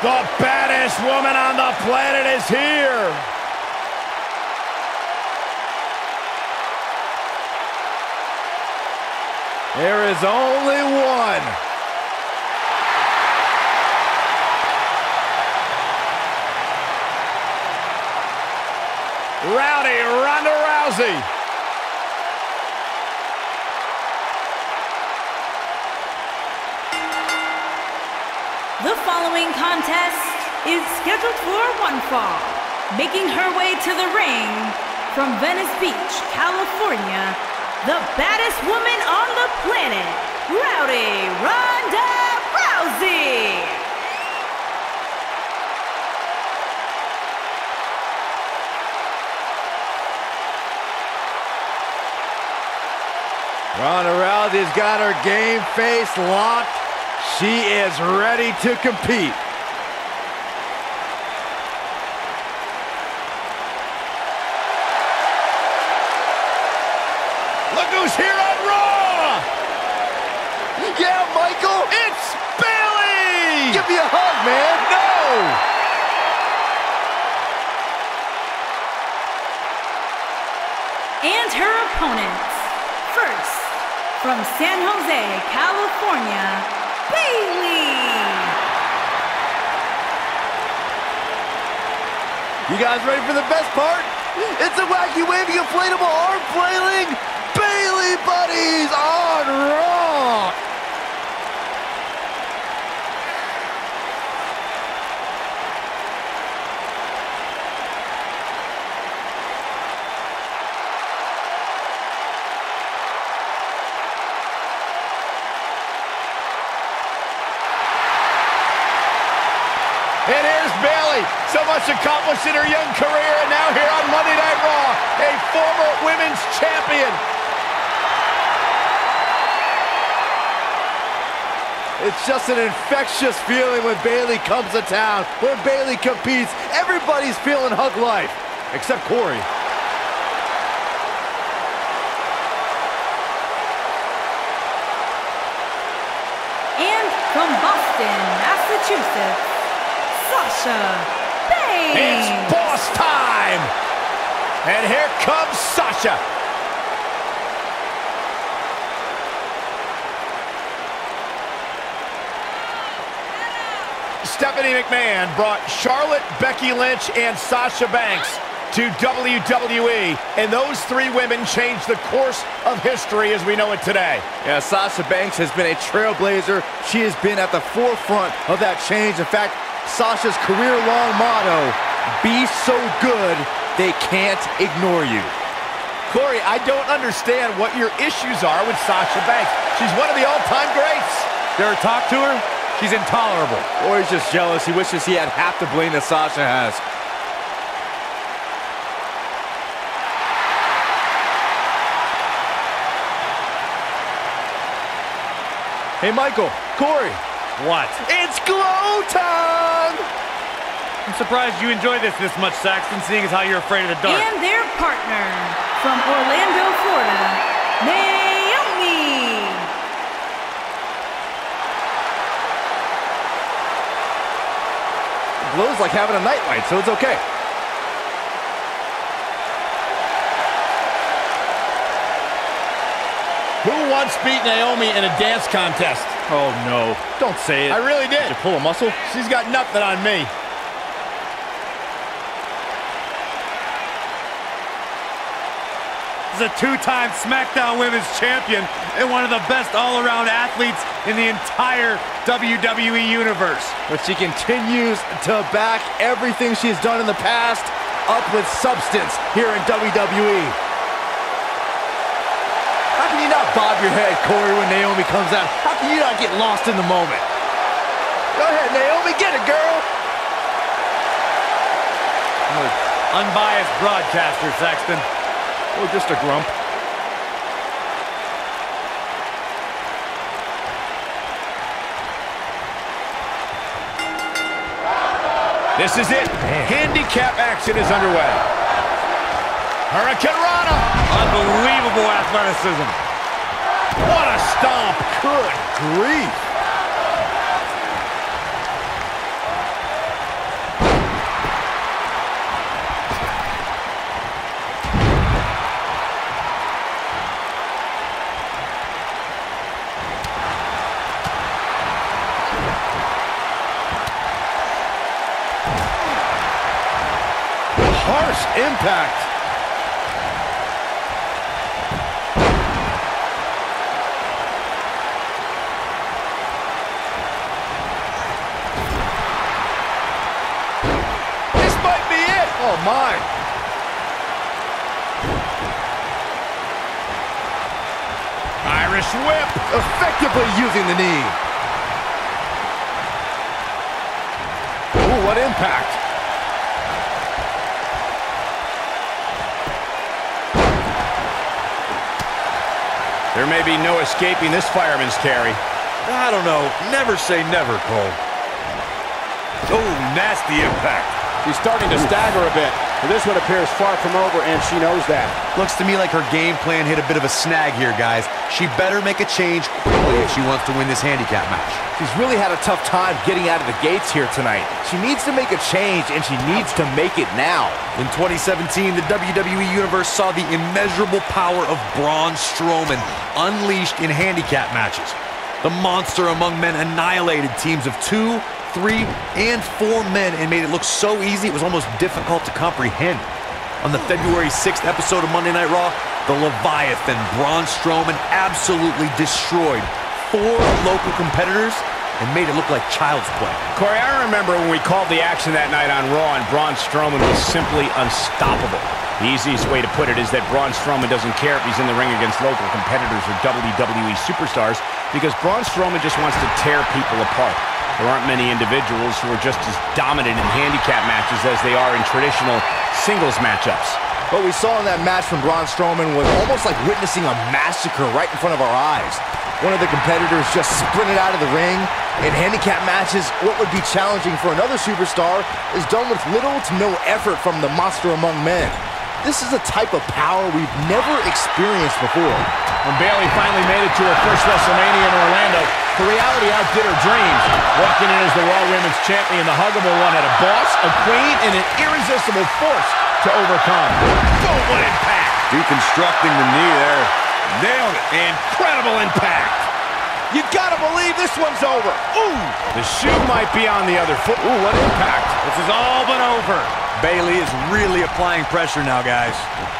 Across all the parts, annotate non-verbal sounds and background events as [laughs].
The baddest woman on the planet is here. There is only one. Rowdy Ronda Rousey. The following contest is scheduled for one fall. Making her way to the ring from Venice Beach, California, the baddest woman on the planet, Rowdy Ronda Rousey. Ronda Rousey's got her game face locked. She is ready to compete. Look who's here on Raw! Yeah, Michael! It's Bayley! Give me a hug, man! No! And her opponents. First, from San Jose, California, Bayley. You guys ready for the best part? It's a wacky waving inflatable arm flailing Bayley Buddies on Raw! And here's So much accomplished in her young career, and now here on Monday Night Raw, a former women's champion. It's just an infectious feeling when Bayley comes to town. When Bayley competes, everybody's feeling hug life. Except Corey. And from Boston, Massachusetts, Sasha It's Banks. boss time! And here comes Sasha. Stephanie McMahon brought Charlotte, Becky Lynch, and Sasha Banks to WWE, and those three women changed the course of history as we know it today. Yeah, Sasha Banks has been a trailblazer. She has been at the forefront of that change. In fact, Sasha's career-long motto, be so good, they can't ignore you. Corey, I don't understand what your issues are with Sasha Banks. She's one of the all-time greats. Dare talk to her? She's intolerable. Or he's just jealous. He wishes he had half the bling that Sasha has. Hey, Michael, Corey, What? it's glow time! I'm surprised you enjoy this this much, Saxton, seeing as how you're afraid of the dark. And their partner from Orlando, Florida, Naomi. Glow's like having a nightlight, so it's okay. Who once beat Naomi in a dance contest? Oh, no. Don't say it. I really did. Did you pull a muscle? She's got nothing on me. This is a two-time SmackDown Women's Champion and one of the best all-around athletes in the entire WWE Universe. But she continues to back everything she's done in the past up with substance here in WWE. How can you not bob your head, Corey, when Naomi comes out? How can you not get lost in the moment? Go ahead, Naomi, get it, girl! Unbiased broadcaster, Saxton. Or oh, just a grump. This is it. Handicap action is underway. Hurricanrana. Unbelievable athleticism. What a stomp. Good grief. Harsh impact. Oh, my. Irish whip. Effectively using the knee. Ooh, what impact. There may be no escaping this fireman's carry. I don't know. Never say never, Cole. Oh, nasty impact. She's starting to stagger a bit. But this one appears far from over, and she knows that. Looks to me like her game plan hit a bit of a snag here, guys. She better make a change quickly if she wants to win this handicap match. She's really had a tough time getting out of the gates here tonight. She needs to make a change, and she needs to make it now. In 2017, the WWE Universe saw the immeasurable power of Braun Strowman unleashed in handicap matches. The monster among men annihilated teams of two, three, and four men and made it look so easy it was almost difficult to comprehend. On the February 6th episode of Monday Night Raw, the Leviathan Braun Strowman absolutely destroyed four local competitors and made it look like child's play. Corey, I remember when we called the action that night on Raw and Braun Strowman was simply unstoppable. The easiest way to put it is that Braun Strowman doesn't care if he's in the ring against local competitors or WWE superstars because Braun Strowman just wants to tear people apart. There aren't many individuals who are just as dominant in handicap matches as they are in traditional singles matchups. What we saw in that match from Braun Strowman was almost like witnessing a massacre right in front of our eyes. One of the competitors just sprinted out of the ring. In handicap matches, what would be challenging for another superstar is done with little to no effort from the monster among men. This is a type of power we've never experienced before. When Bayley finally made it to her first WrestleMania in Orlando, the reality outdid her dreams. Walking in as the Raw Women's Champion, the Huggable One had a boss, a queen, and an irresistible force to overcome. Boom, what impact! Deconstructing the knee there. Nailed it. Incredible impact. You gotta believe this one's over. Ooh! The shoe might be on the other foot. Ooh, what impact. This is all but over. Bayley is really applying pressure now, guys.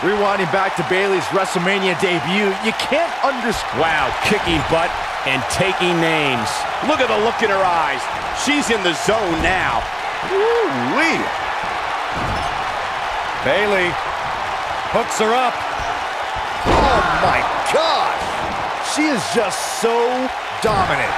Rewinding back to Bayley's WrestleMania debut, you can't understand. Wow, kicking butt and taking names. Look at the look in her eyes. She's in the zone now. Woo-wee. Bayley hooks her up. Oh my gosh! She is just so dominant.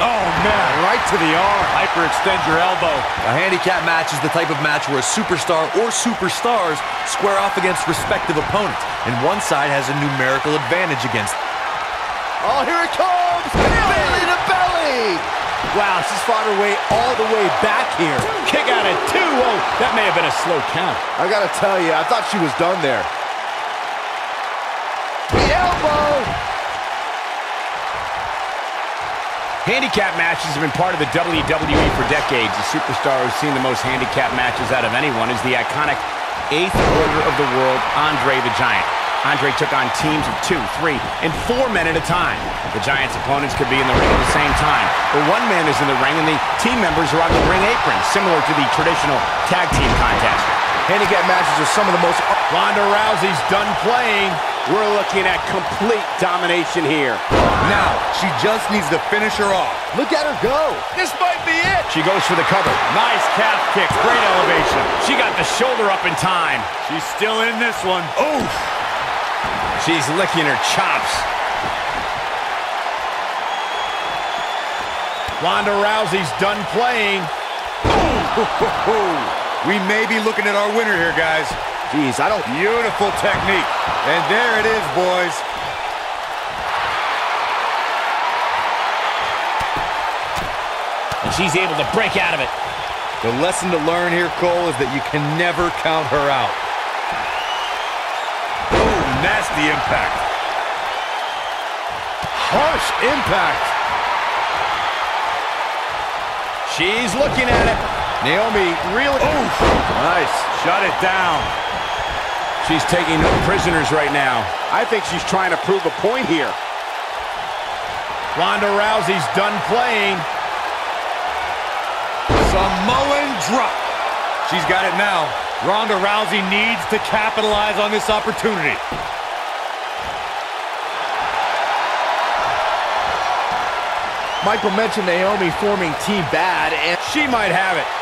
Oh, man. Right to the arm. Hyperextend your elbow. A handicap match is the type of match where a superstar or superstars square off against respective opponents, and one side has a numerical advantage against Oh, here it comes! Belly to belly! Wow, she's fought her way all the way back here. Kick out at two. Whoa, that may have been a slow count. I gotta tell you, I thought she was done there. The elbow! Handicap matches have been part of the WWE for decades. The superstar who's seen the most handicap matches out of anyone is the iconic eighth order of the world, Andre the Giant. Andre took on teams of two, three, and four men at a time. The Giant's opponents could be in the ring at the same time, but one man is in the ring and the team members are on the ring apron, similar to the traditional tag team contest. Handicap matches are some of the most... Ronda Rousey's done playing. We're looking at complete domination here. Now, she just needs to finish her off. Look at her go! This might be it. She goes for the cover. Nice calf kick. Great elevation. She got the shoulder up in time. She's still in this one. Oof. She's licking her chops. Ronda Rousey's done playing. [laughs] We may be looking at our winner here, guys. Jeez, I don't... Beautiful technique. And there it is, boys. And she's able to break out of it. The lesson to learn here, Cole, is that you can never count her out. Oh, nasty impact. Harsh impact! She's looking at it. Naomi really... Oof. Oh, nice. Shut it down. She's taking no prisoners right now. I think she's trying to prove a point here. Ronda Rousey's done playing. Samoan drop. She's got it now. Ronda Rousey needs to capitalize on this opportunity. Michael mentioned Naomi forming Team Bad, and She might have it.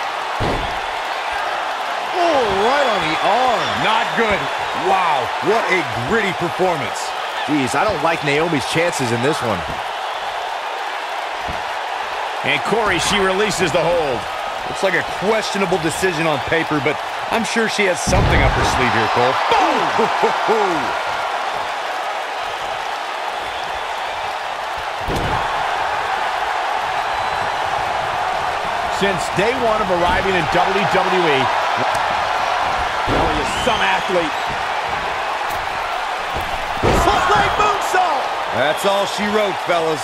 Right on the arm. Not good. Wow, what a gritty performance. Jeez, I don't like Naomi's chances in this one. And Corey, she releases the hold. Looks like a questionable decision on paper, but I'm sure she has something up her sleeve here, Cole. Boom! [laughs] Since day one of arriving in WWE, athlete. Salt Lake moonsault. That's all she wrote, fellas.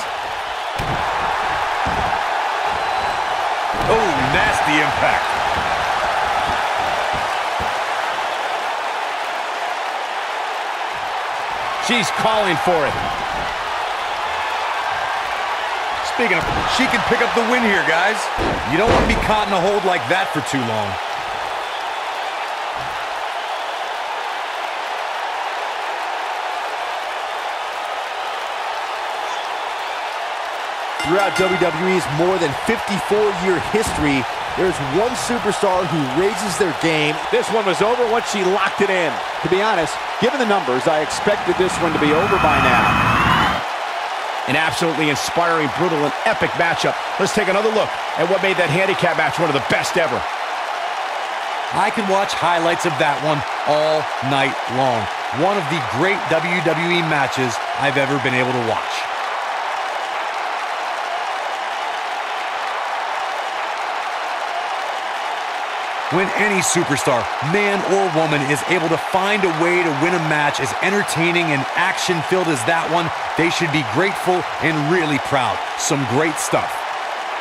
Oh, nasty impact. she's calling for it. Speaking of, she can pick up the win here, guys. You don't want to be caught in a hold like that for too long. Throughout WWE's more than 54-year history, there's one superstar who raises their game. This one was over once she locked it in. To be honest, given the numbers, I expected this one to be over by now. An absolutely inspiring, brutal, and epic matchup. Let's take another look at what made that handicap match one of the best ever. I can watch highlights of that one all night long. One of the great WWE matches I've ever been able to watch. When any superstar, man or woman, is able to find a way to win a match as entertaining and action-filled as that one, they should be grateful and really proud. Some great stuff.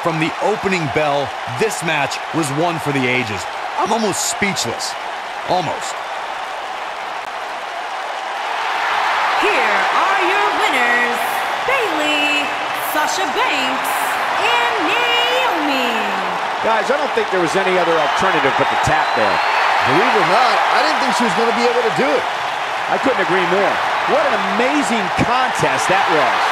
From the opening bell, this match was one for the ages. I'm almost speechless. Almost. Here are your winners, Bayley, Sasha Banks. Guys, I don't think there was any other alternative but the tap there. Believe it or not, I didn't think she was going to be able to do it. I couldn't agree more. What an amazing contest that was.